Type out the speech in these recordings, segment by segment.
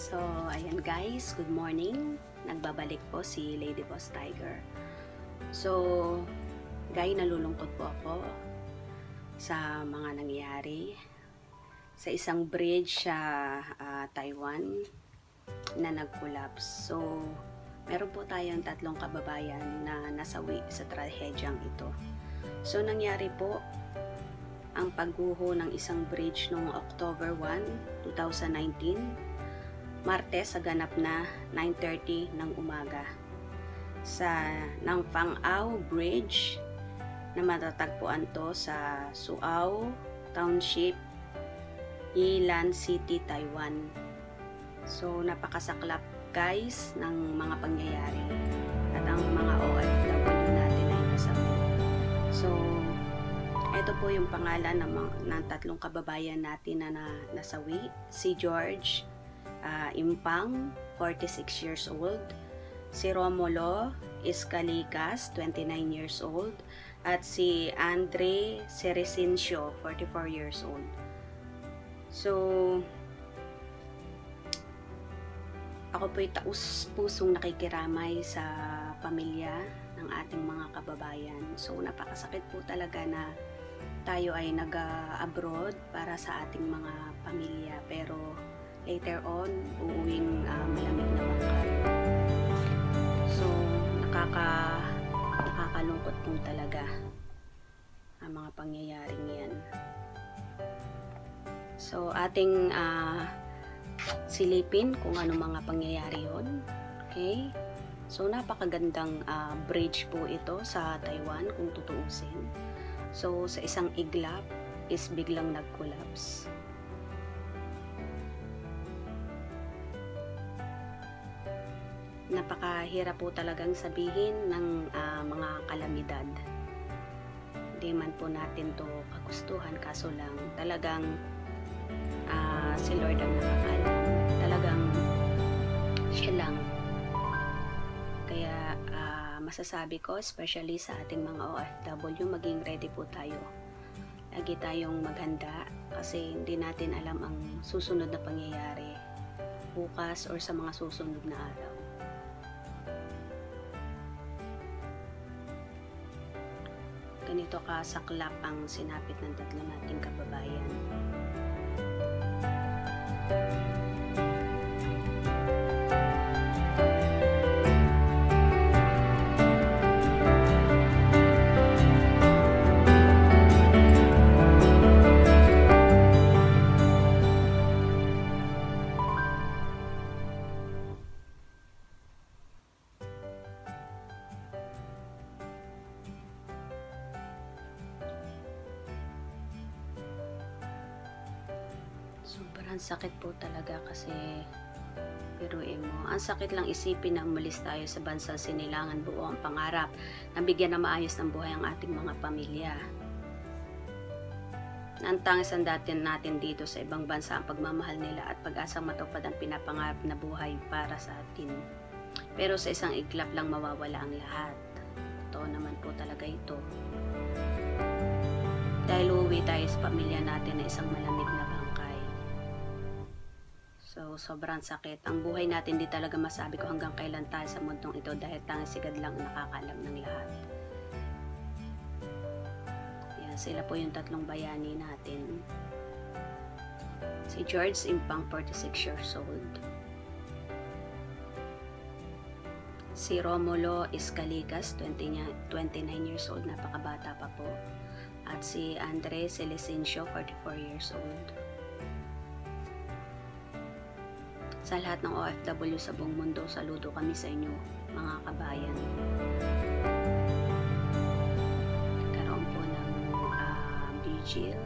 So, ayan guys, good morning. Nagbabalik po si Lady Boss Tiger. So, guys, nalulungkot po ako sa mga nangyayari sa isang bridge sa uh, Taiwan na nag-collapse. So, meron po tayong tatlong kababayan na nasawi sa trahedyang ito. So, nangyari po ang pagguho ng isang bridge noong October 1, 2019, Martes sa ganap na 9.30 ng umaga sa ng Fangao Bridge na matatagpuan to sa Suao Township, Yilan City, Taiwan. So, napakasaklap guys ng mga pangyayari at ang mga OFW natin ay nasabi. So, ito po yung pangalan ng, ng tatlong kababayan natin na, na nasawi. Si George uh, Impang, 46 years old. Si Romulo Iscaligas, 29 years old. At si Andre Ceresincio, 44 years old. So, ako po'y taus-pusong nakikiramay sa pamilya ng ating mga kababayan. So, napakasakit po talaga na tayo ay nag-abroad para sa ating mga pamilya. Pero, later on, uuwing uh, malamig na bangka. So, nakaka, nakakalungkot po talaga ang mga pangyayaring yan. So, ating uh, silipin kung ano mga pangyayari yon Okay? So, napakagandang uh, bridge po ito sa Taiwan kung tutuusin. So, sa isang iglap is biglang nag-collapse. Napakahirap po talagang sabihin ng uh, mga kalamidad. Hindi man po natin to kagustuhan kaso lang talagang uh, si Lord ang nakakalam. Talagang siya lang. Kaya uh, masasabi ko, especially sa ating mga OFW, maging ready po tayo. Lagi tayong maghanda kasi hindi natin alam ang susunod na pangyayari bukas or sa mga susunod na araw. Ganito kasaklap ang sinapit ng tatlo nating kababayan. Sobrang sakit po talaga kasi biruin mo. Ang sakit lang isipin na umalis tayo sa bansang sinilangan buo ang pangarap na bigyan na maayos ng buhay ang ating mga pamilya. Ang tangisan dati natin dito sa ibang bansa ang pagmamahal nila at pag-asang matupad ang pinapangarap na buhay para sa atin. Pero sa isang iglap lang mawawala ang lahat. Totoo naman po talaga ito. Dahil uwi tayo sa pamilya natin na isang malamig na So, sobrang sakit. Ang buhay natin di talaga masabi ko hanggang kailan tayo sa mundong ito dahil tanging sigad lang nakakalam ng lahat. Yan, sila po yung tatlong bayani natin. Si George Impang, 46 years old. Si Romulo Iscaligas, 20, 29 years old, napakabata pa po. At si Andre Celesencio, 44 years old. Sa lahat ng OFW sa buong mundo, saludo kami sa inyo, mga kabayan. Karoon po ng uh, vigil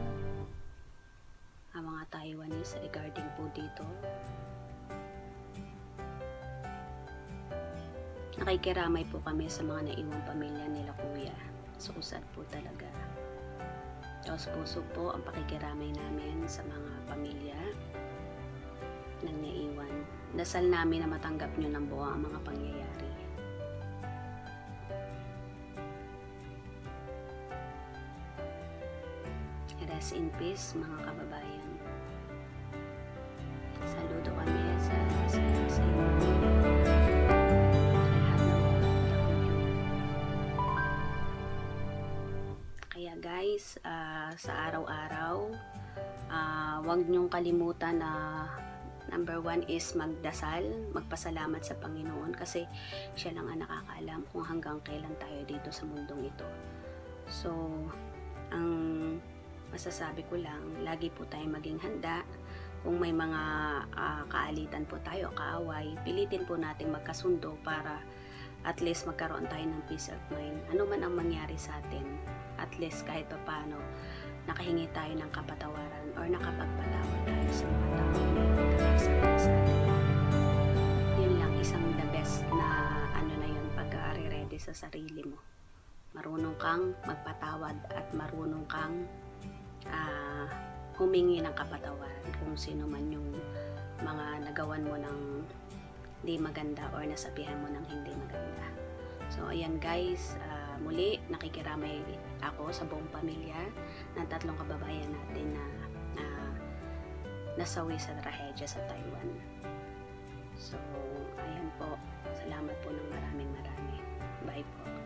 ang mga Taiwanese regarding po dito. Nakikiramay po kami sa mga naiwang pamilya nila kuya. Susad po talaga. Diyos puso po ang pakikiramay namin sa mga pamilya ng naiwan. Dasal namin na matanggap nyo ng buo ang mga pangyayari. Rest in peace mga kababayan. Saludo kami sa sa, sa inyo. Kaya guys, uh, sa araw-araw, ah, uh, wag niyong kalimutan na uh, number one is magdasal, magpasalamat sa Panginoon kasi siya lang ang nakakaalam kung hanggang kailan tayo dito sa mundong ito. So, ang masasabi ko lang, lagi po tayong maging handa. Kung may mga ah, kaalitan po tayo, kaaway, pilitin po natin magkasundo para at least magkaroon tayo ng peace of mind. Ano man ang mangyari sa atin, at least kahit pa paano, nakahingi tayo ng kapatawaran or nakapagpatawad tayo sa mga tao sa. Yun lang, isang the best na ano na yun, pag-ready sa sarili mo. Marunong kang magpatawad at marunong kang ah, humingi ng kapatawaran kung sino man yung mga nagawan mo ng hindi maganda or nasabihan mo ng hindi maganda. So, ayan guys, ah, muli nakikiramay ako sa buong pamilya ng tatlong kababayan natin na, na nasawi sa trahedya sa Taiwan. So, ayan po. Salamat po ng maraming marami. Bye po.